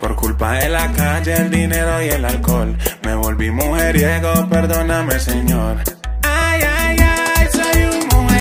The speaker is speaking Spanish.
Por culpa de la calle, el dinero y el alcohol, me volví mujeriego, perdóname, Señor.